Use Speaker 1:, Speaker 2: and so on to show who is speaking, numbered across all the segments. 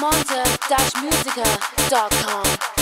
Speaker 1: monta-musica.com.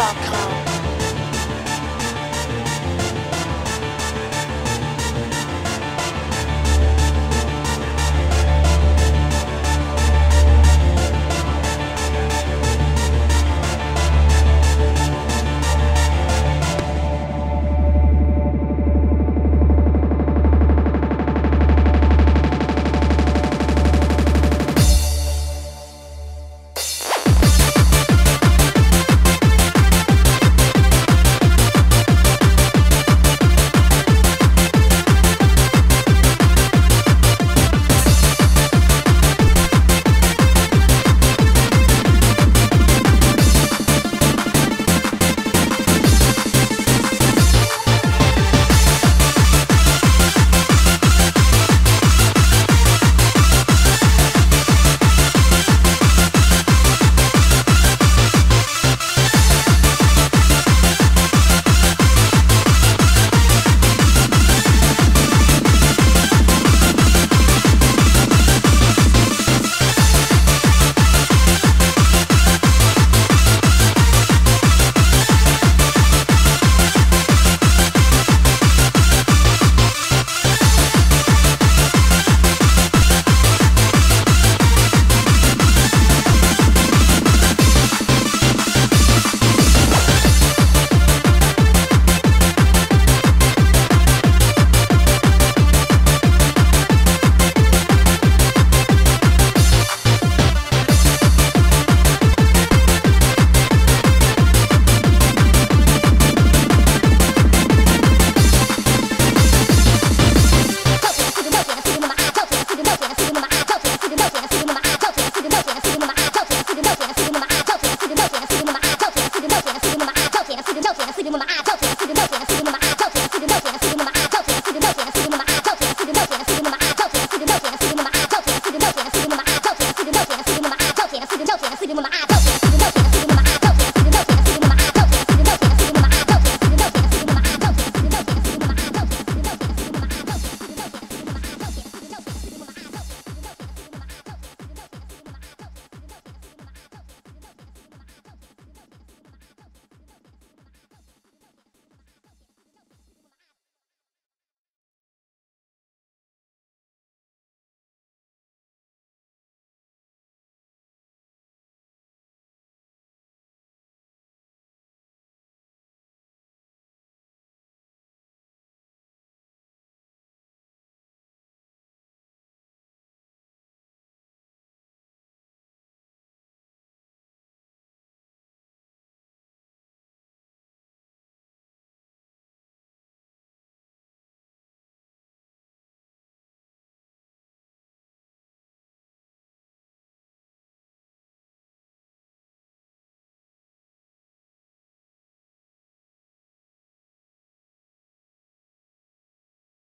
Speaker 1: monta-musica.com.